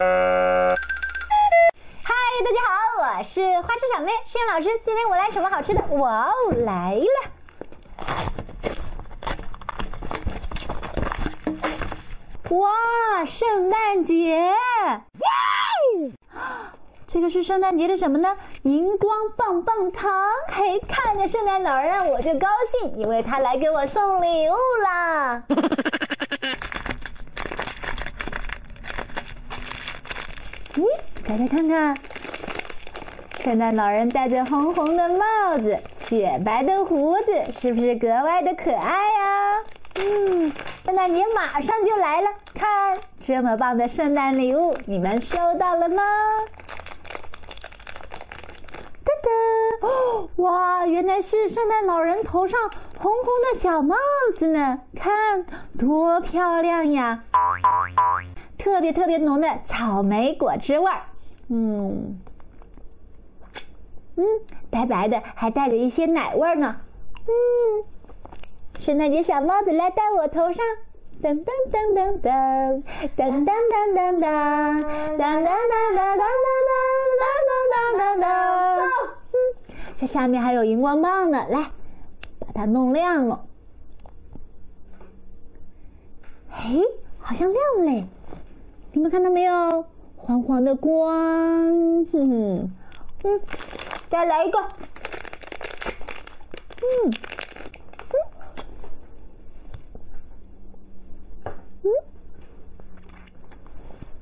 嗨，大家好，我是花痴小妹，摄影老师。今天我来什么好吃的？哇哦，来了！哇，圣诞节！这个是圣诞节的什么呢？荧光棒棒糖。嘿，看着圣诞老人我就高兴，因为他来给我送礼物啦。咦，大家看看，圣诞老人戴着红红的帽子，雪白的胡子，是不是格外的可爱呀？嗯。圣诞节马上就来了，看这么棒的圣诞礼物，你们收到了吗？哒哒，哦，哇，原来是圣诞老人头上红红的小帽子呢，看多漂亮呀！特别特别浓的草莓果汁味儿，嗯嗯，白白的，还带着一些奶味儿呢，嗯。圣诞节小帽子来戴我头上，噔噔噔噔噔，噔噔噔噔噔，噔噔噔噔噔噔噔噔噔噔噔。嗯，这下面还有荧光棒呢，来，把它弄亮了。嘿，好像亮嘞，你们看到没有？黄黄的光，哼哼，嗯，再来一个，嗯。嗯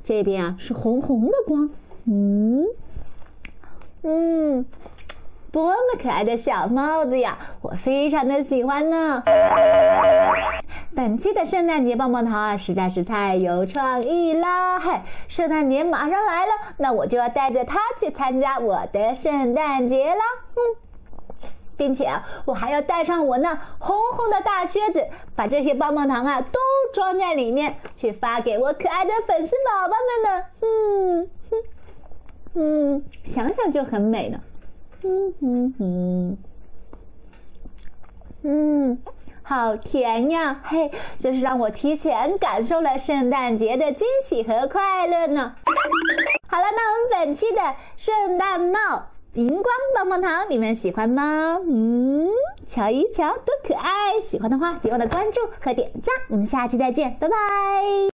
这边啊是红红的光，嗯嗯，多么可爱的小帽子呀！我非常的喜欢呢。本期的圣诞节棒棒糖啊，实在是太有创意啦！嘿，圣诞节马上来了，那我就要带着它去参加我的圣诞节啦。嗯。并且啊，我还要带上我那红红的大靴子，把这些棒棒糖啊都装在里面，去发给我可爱的粉丝宝宝们呢。嗯嗯，想想就很美呢。嗯嗯嗯，嗯，好甜呀！嘿，这是让我提前感受了圣诞节的惊喜和快乐呢。好了，那我们本期的圣诞帽。荧光棒棒糖，你们喜欢吗？嗯，瞧一瞧，多可爱！喜欢的话，别忘了关注和点赞。我们下期再见，拜拜。